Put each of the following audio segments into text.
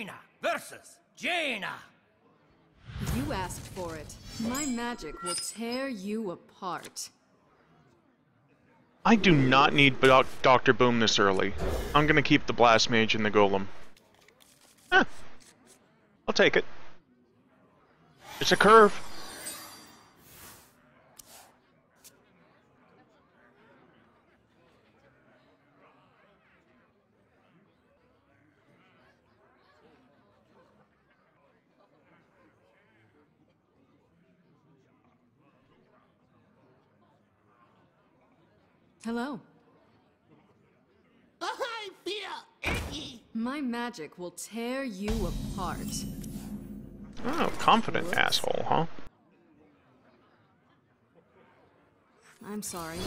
Jaina versus Jaina. You asked for it. My magic will tear you apart. I do not need Doc Dr. Boom this early. I'm gonna keep the Blast Mage and the Golem. Huh. I'll take it. It's a curve. Hello. I feel icky. My magic will tear you apart. Oh, confident asshole, huh? I'm sorry.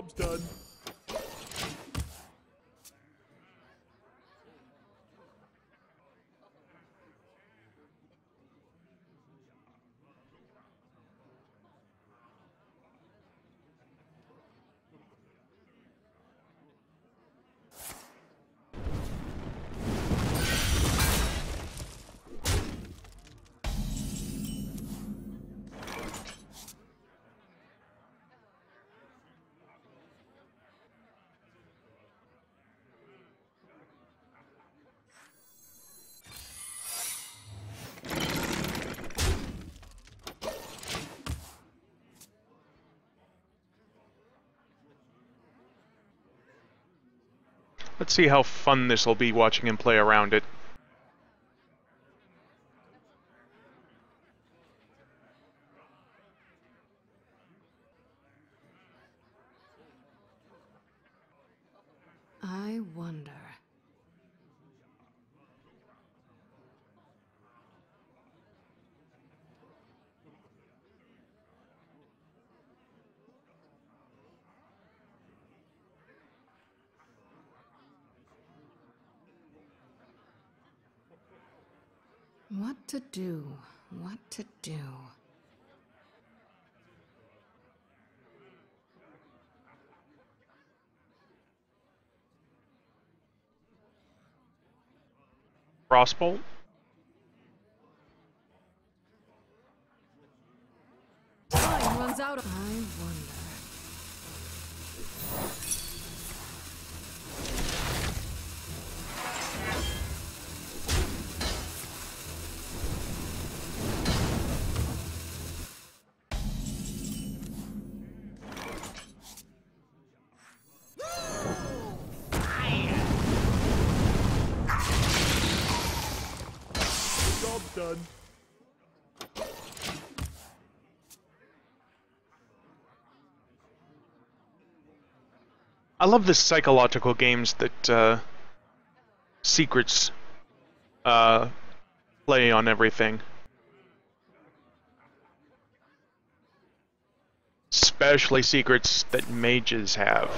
Job's done. Let's see how fun this will be watching him play around it. I wonder. What to do? What to do? Frostbolt? Time runs out of. I wonder. Done. I love the psychological games that uh, secrets uh, play on everything. Especially secrets that mages have.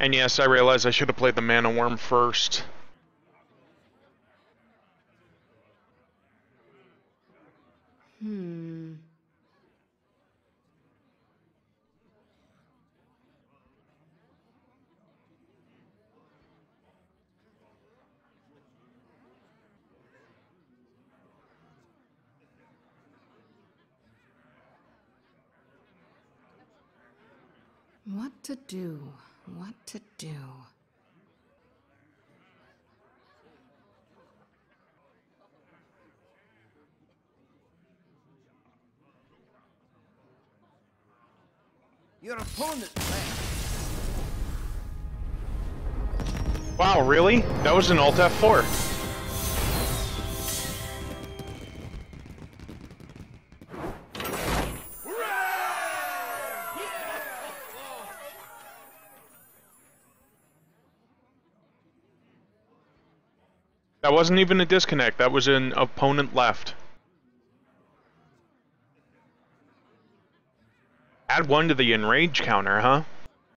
And yes, I realize I should have played the Mana Wyrm first. Hmm. What to do? What to do? Your opponent left. Wow, really? That was an Alt F4. That wasn't even a disconnect, that was an opponent left. Add one to the enrage counter, huh?